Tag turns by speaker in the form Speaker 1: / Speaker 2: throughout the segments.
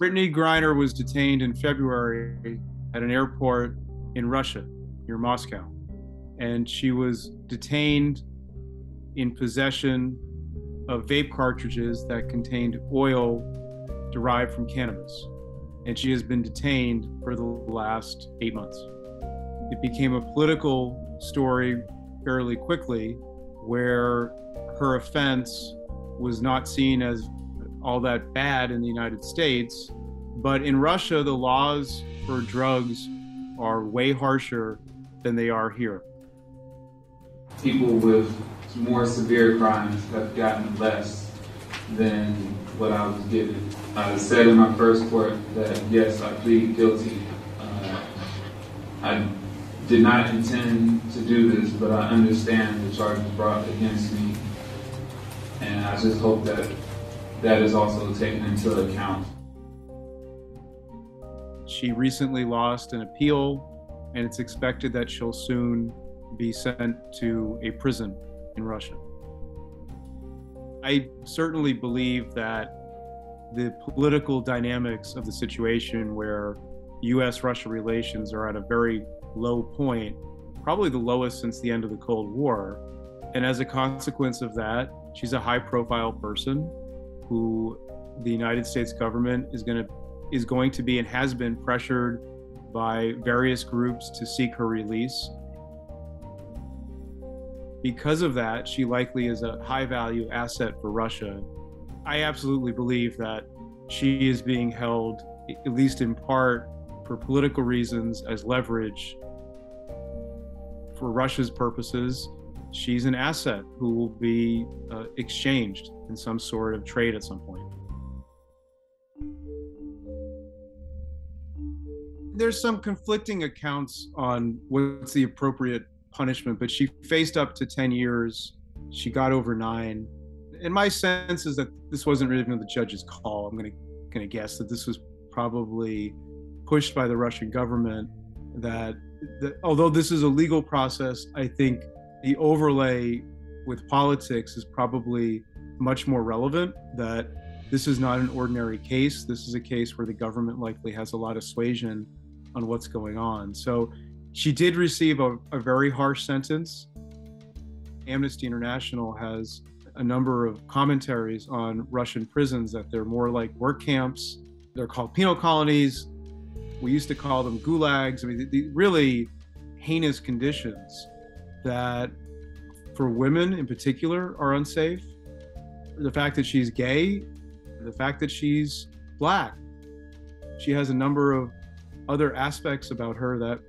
Speaker 1: Brittney Griner was detained in February at an airport in Russia near Moscow. And she was detained in possession of vape cartridges that contained oil derived from cannabis. And she has been detained for the last eight months. It became a political story fairly quickly where her offense was not seen as all that bad in the United States. But in Russia, the laws for drugs are way harsher than they are here.
Speaker 2: People with more severe crimes have gotten less than what I was given. I said in my first court that yes, I plead guilty. Uh, I did not intend to do this, but I understand the charges brought against me. And I just hope that that is also taken into account.
Speaker 1: She recently lost an appeal, and it's expected that she'll soon be sent to a prison in Russia. I certainly believe that the political dynamics of the situation where US Russia relations are at a very low point, probably the lowest since the end of the Cold War. And as a consequence of that, she's a high profile person who the United States government is going to is going to be and has been pressured by various groups to seek her release. Because of that, she likely is a high value asset for Russia. I absolutely believe that she is being held, at least in part, for political reasons as leverage for Russia's purposes. She's an asset who will be uh, exchanged in some sort of trade at some point. There's some conflicting accounts on what's the appropriate punishment, but she faced up to 10 years. She got over nine. And my sense is that this wasn't really the judge's call. I'm going to going to guess that this was probably pushed by the Russian government. That, that although this is a legal process, I think the overlay with politics is probably much more relevant. That this is not an ordinary case. This is a case where the government likely has a lot of suasion on what's going on. So she did receive a, a very harsh sentence. Amnesty International has a number of commentaries on Russian prisons that they're more like work camps. They're called penal colonies. We used to call them gulags. I mean, the, the really heinous conditions that, for women in particular, are unsafe. The fact that she's gay, the fact that she's black. She has a number of other aspects about her that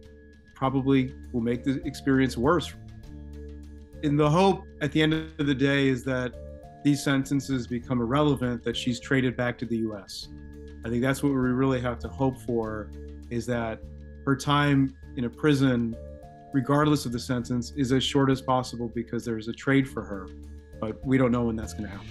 Speaker 1: probably will make the experience worse in the hope at the end of the day is that these sentences become irrelevant, that she's traded back to the US. I think that's what we really have to hope for is that her time in a prison, regardless of the sentence, is as short as possible because there's a trade for her. But we don't know when that's going to happen.